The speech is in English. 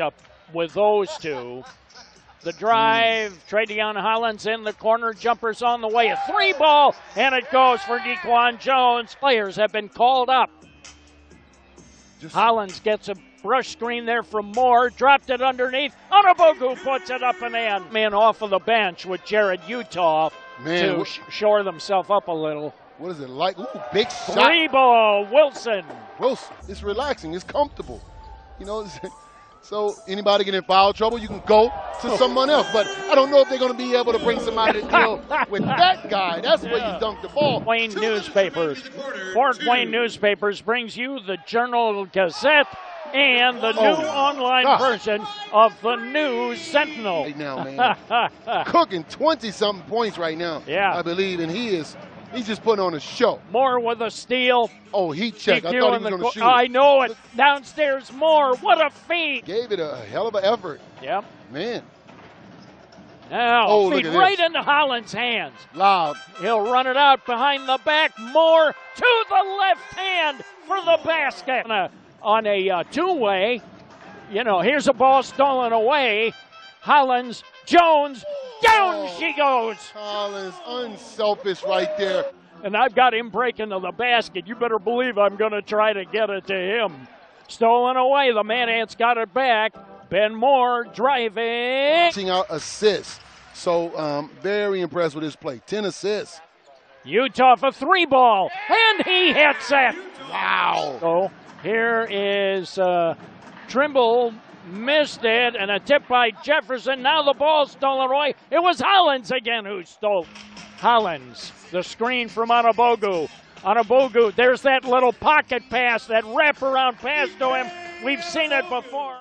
matchup with those two. The drive, hmm. Tra-Deon Hollins in the corner, jumpers on the way, a three ball, and it goes for Dequan Jones. Players have been called up. Just- Hollins gets a brush screen there from Moore, dropped it underneath. Anigbogu puts it up and in. Man off of the bench with Jarrod Uthoff Man, to shore themselves up a little. What is it like? Ooh, big shot. Three ball, Wilson. Wilson. It's relaxing. It's comfortable. You know, it's- so anybody get in foul trouble, you can go to oh. someone else. But I don't know if they're going to be able to bring somebody to deal with that guy. That's where you dunk the ball. Wayne To- Newspapers. Fort Wayne Newspapers brings you the Journal Gazette and the Oh, new online gosh. version of the News Sentinel. Right now, man. Cooking 20 something points right now. Yeah. I believe. And he is, he's just putting on a show. Moore with a steal. Oh, heat check. I thought he was going to shoot. I know it. Downstairs, Moore. What a feat. Gave it a hell of an effort. Yep. Man, Now, Oh, feed right this. into Holland's hands. loud. He'll run it out behind the back. Moore to the left hand for the basket. On a, on a uh, two way, you know, here's a ball stolen away. Hollins, Jones, down Oh. she goes. Collins, unselfish right there. And I've got him breaking to the basket. You better believe I'm going to try to get it to him. Stolen away. The Mad Ants got it back. Ben Moore driving. Pushing out assists. So um, very impressed with his play. 10 assists. Uthoff for three ball. And he hits it. Wow. So here is uh, Trimble missed it, and a tip by Jefferson. Now the ball stolen away. It was Hollins again who stole. Hollins, the screen from Anigbogu. Anigbogu, there's that little pocket pass, that wraparound pass to him. We've seen it before.